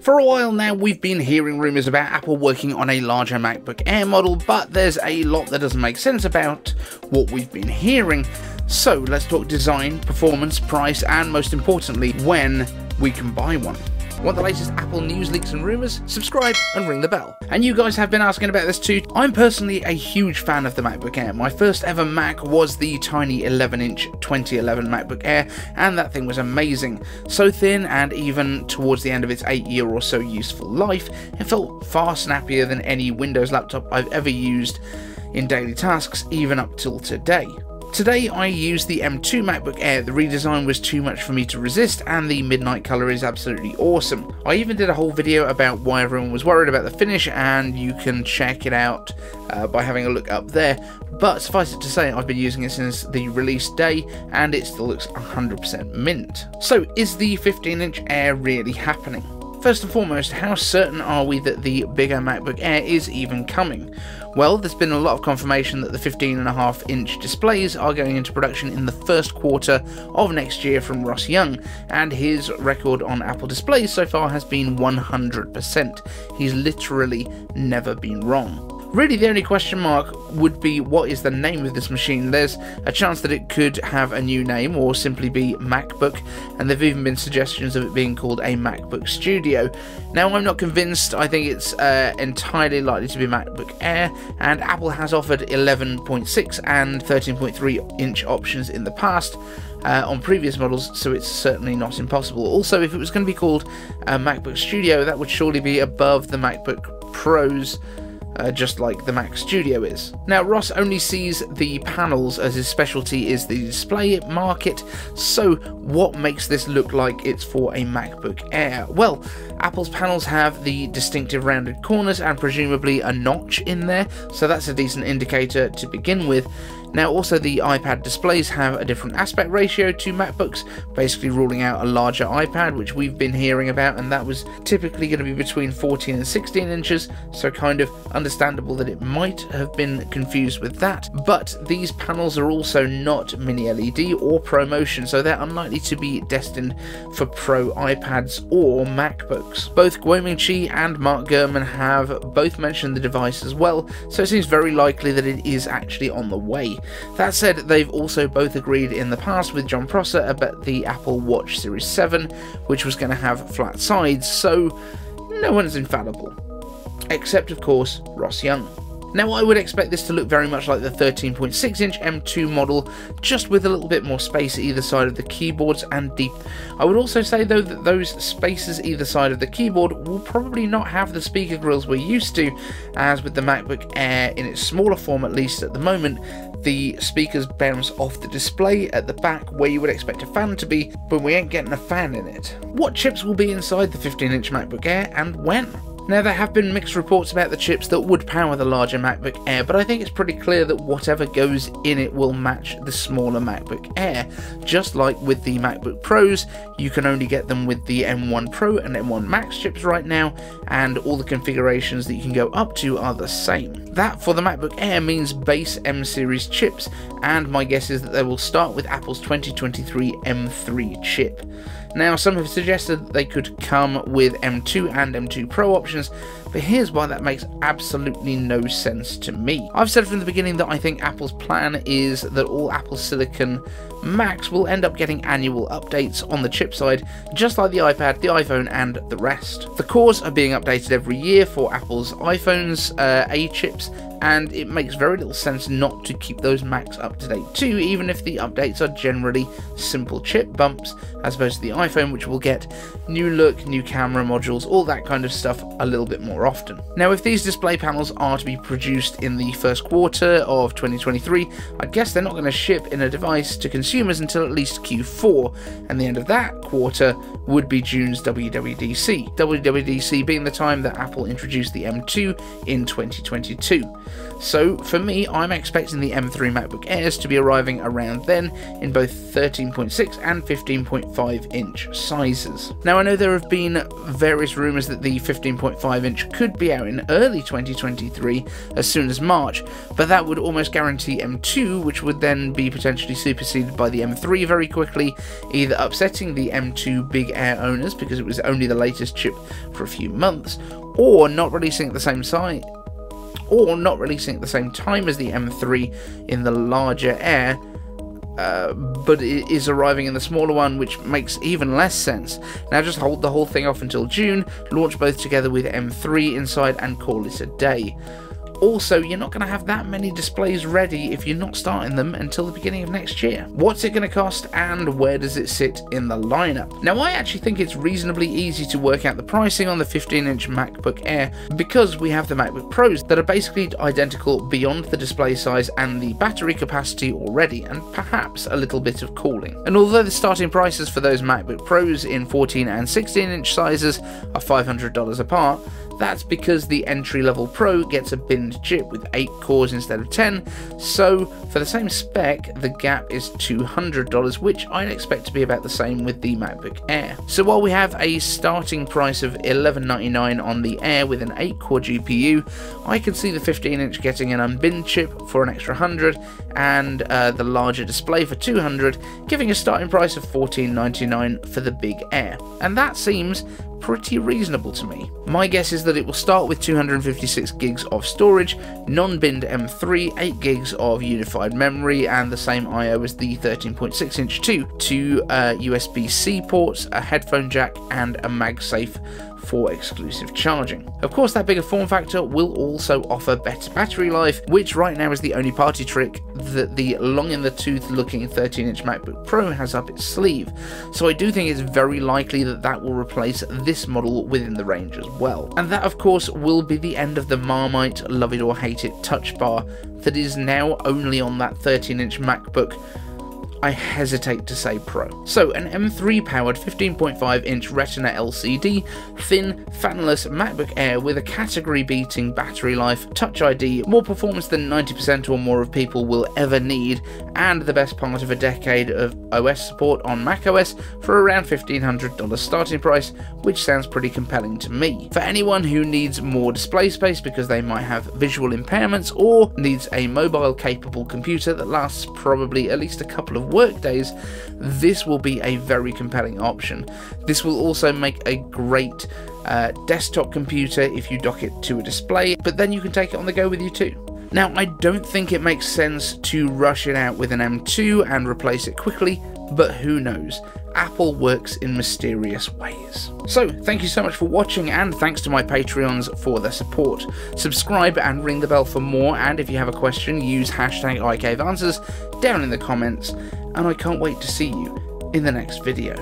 For a while now, we've been hearing rumours about Apple working on a larger MacBook Air model, but there's a lot that doesn't make sense about what we've been hearing. So let's talk design, performance, price, and most importantly, when we can buy one. Want the latest Apple news, leaks, and rumours? Subscribe and ring the bell. And you guys have been asking about this too. I'm personally a huge fan of the MacBook Air. My first ever Mac was the tiny 11 inch 2011 MacBook Air, and that thing was amazing. So thin, and even towards the end of its 8 year or so useful life, it felt far snappier than any Windows laptop I've ever used in daily tasks, even up till today. Today I use the M2 MacBook Air, the redesign was too much for me to resist and the midnight colour is absolutely awesome. I even did a whole video about why everyone was worried about the finish and you can check it out uh, by having a look up there, but suffice it to say I've been using it since the release day and it still looks 100% mint. So is the 15 inch Air really happening? First and foremost, how certain are we that the bigger MacBook Air is even coming? Well, there's been a lot of confirmation that the 15.5 inch displays are going into production in the first quarter of next year from Ross Young, and his record on Apple displays so far has been 100%. He's literally never been wrong. Really, the only question mark would be what is the name of this machine. There's a chance that it could have a new name or simply be MacBook, and there have even been suggestions of it being called a MacBook Studio. Now, I'm not convinced. I think it's uh, entirely likely to be MacBook Air, and Apple has offered 11.6 and 13.3 inch options in the past. Uh, on previous models, so it's certainly not impossible. Also, if it was going to be called a MacBook Studio, that would surely be above the MacBook Pros uh, just like the Mac Studio is. Now, Ross only sees the panels as his specialty is the display market, so what makes this look like it's for a MacBook Air? Well, Apple's panels have the distinctive rounded corners and presumably a notch in there, so that's a decent indicator to begin with. Now also the iPad displays have a different aspect ratio to MacBooks, basically ruling out a larger iPad which we've been hearing about and that was typically going to be between 14 and 16 inches, so kind of understandable that it might have been confused with that. But these panels are also not mini LED or ProMotion, so they're unlikely to be destined for Pro iPads or MacBooks. Both Kuo Ming-Chi and Mark Gurman have both mentioned the device as well, so it seems very likely that it is actually on the way. That said, they've also both agreed in the past with Jon Prosser about the Apple Watch Series 7, which was going to have flat sides, so no one's infallible. Except, of course, Ross Young. Now I would expect this to look very much like the 13.6 inch M2 model, just with a little bit more space either side of the keyboards and deep. I would also say though that those spaces either side of the keyboard will probably not have the speaker grills we're used to, as with the MacBook Air in its smaller form at least at the moment, the speakers bounce off the display at the back where you would expect a fan to be, but we ain't getting a fan in it. What chips will be inside the 15 inch MacBook Air and when? Now, there have been mixed reports about the chips that would power the larger MacBook Air, but I think it's pretty clear that whatever goes in it will match the smaller MacBook Air. Just like with the MacBook Pros, you can only get them with the M1 Pro and M1 Max chips right now, and all the configurations that you can go up to are the same. That for the MacBook Air means base M series chips, and my guess is that they will start with Apple's 2023 M3 chip. Now, some have suggested that they could come with M2 and M2 Pro options, but here's why that makes absolutely no sense to me. I've said from the beginning that I think Apple's plan is that all Apple Silicon Macs will end up getting annual updates on the chip side, just like the iPad, the iPhone, and the rest. The cores are being updated every year for Apple's iPhones, uh, A chips, and it makes very little sense not to keep those Macs up to date too, even if the updates are generally simple chip bumps, as opposed to the iPhone, which will get new look, new camera modules, all that kind of stuff a little bit more often. Now, if these display panels are to be produced in the first quarter of 2023, I guess they're not going to ship in a device to consumers until at least Q4, and the end of that quarter would be June's WWDC. WWDC being the time that Apple introduced the M2 in 2022. So for me, I'm expecting the M3 MacBook Airs to be arriving around then in both 13.6 and 15.5 inch sizes. Now I know there have been various rumours that the 15.5 inch could be out in early 2023 as soon as March, but that would almost guarantee M2, which would then be potentially superseded by by the M3 very quickly, either upsetting the M2 Big Air owners because it was only the latest chip for a few months, or not releasing at the same site, or not releasing at the same time as the M3 in the larger Air, uh, but it is arriving in the smaller one, which makes even less sense. Now just hold the whole thing off until June, launch both together with M3 inside, and call it a day. Also, you're not going to have that many displays ready if you're not starting them until the beginning of next year. What's it going to cost and where does it sit in the lineup? Now, I actually think it's reasonably easy to work out the pricing on the 15 inch MacBook Air because we have the MacBook Pros that are basically identical beyond the display size and the battery capacity already, and perhaps a little bit of cooling. And although the starting prices for those MacBook Pros in 14 and 16 inch sizes are $500 apart, that's because the entry level Pro gets a binned chip with 8 cores instead of 10, so for the same spec, the gap is $200, which I'd expect to be about the same with the MacBook Air. So while we have a starting price of 1199 on the Air with an 8 core GPU, I can see the 15 inch getting an unbinned chip for an extra 100 and uh, the larger display for 200, giving a starting price of 1499 for the Big Air. And that seems pretty reasonable to me. My guess is that it will start with 256 gigs of storage, non-binned M3, 8 gigs of unified memory, and the same I/O as the 13.6 inch 2, two uh, USB-C ports, a headphone jack, and a MagSafe for exclusive charging. Of course, that bigger form factor will also offer better battery life, which right now is the only party trick that the long in the tooth looking 13 inch MacBook Pro has up its sleeve. So I do think it's very likely that that will replace this model within the range as well. And that, of course, will be the end of the Marmite love it or hate it touch bar that is now only on that 13 inch MacBook I hesitate to say Pro. So, an M3 powered 15.5 inch Retina LCD, thin, fanless MacBook Air with a category beating battery life, Touch ID, more performance than 90% or more of people will ever need, and the best part of a decade of OS support on macOS for around $1,500 starting price, which sounds pretty compelling to me. For anyone who needs more display space because they might have visual impairments or needs a mobile capable computer that lasts probably at least a couple of workdays, this will be a very compelling option. This will also make a great uh, desktop computer if you dock it to a display, but then you can take it on the go with you too. Now, I don't think it makes sense to rush it out with an M2 and replace it quickly, but who knows? Apple works in mysterious ways. So, thank you so much for watching, and thanks to my Patreons for their support. Subscribe and ring the bell for more, and if you have a question, use hashtag iCaveAnswers down in the comments, and I can't wait to see you in the next video.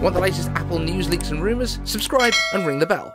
Want the latest Apple news, leaks, and rumours? Subscribe and ring the bell.